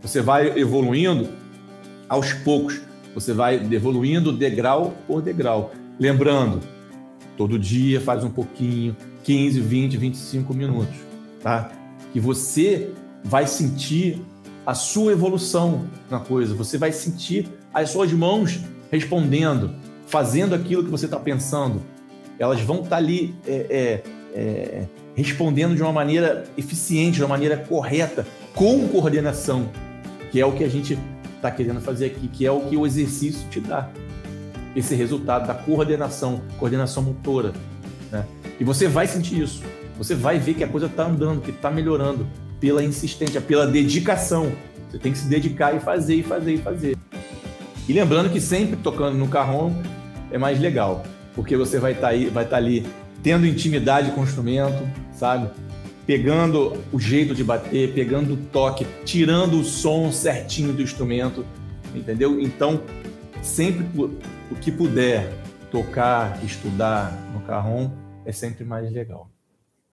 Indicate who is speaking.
Speaker 1: Você vai evoluindo aos poucos. Você vai evoluindo degrau por degrau. Lembrando, todo dia faz um pouquinho, 15, 20, 25 minutos, tá? Que você vai sentir a sua evolução na coisa, você vai sentir as suas mãos respondendo, fazendo aquilo que você está pensando. Elas vão estar tá ali é, é, é, respondendo de uma maneira eficiente, de uma maneira correta, com coordenação, que é o que a gente está querendo fazer aqui, que é o que o exercício te dá. Esse resultado da coordenação, coordenação motora. Né? E você vai sentir isso. Você vai ver que a coisa está andando, que está melhorando pela insistência, pela dedicação. Você tem que se dedicar e fazer, e fazer, e fazer. E lembrando que sempre tocando no carrom é mais legal, porque você vai estar tá vai tá ali tendo intimidade com o instrumento, sabe? Pegando o jeito de bater, pegando o toque, tirando o som certinho do instrumento, entendeu? Então, sempre o que puder tocar, estudar no carrom é sempre mais legal.